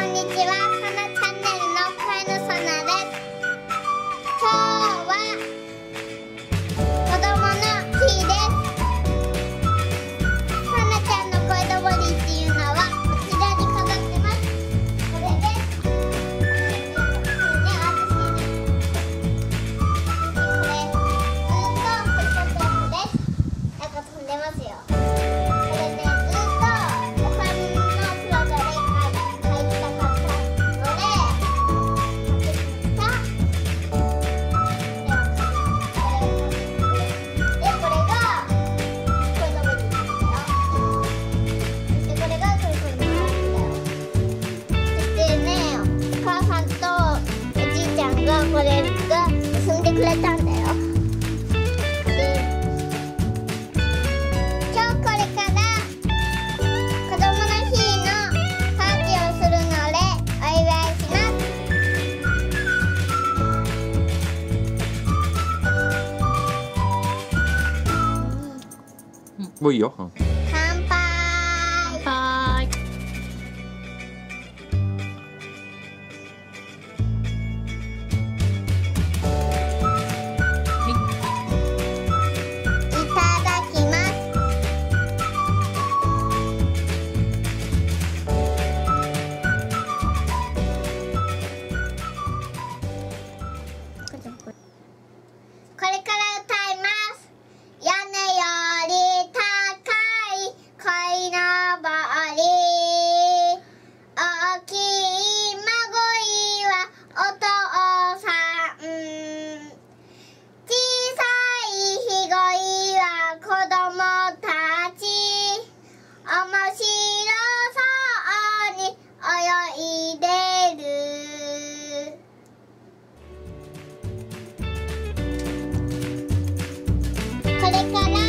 こんにちは。はなチャンネルもういいよ。うん Americana.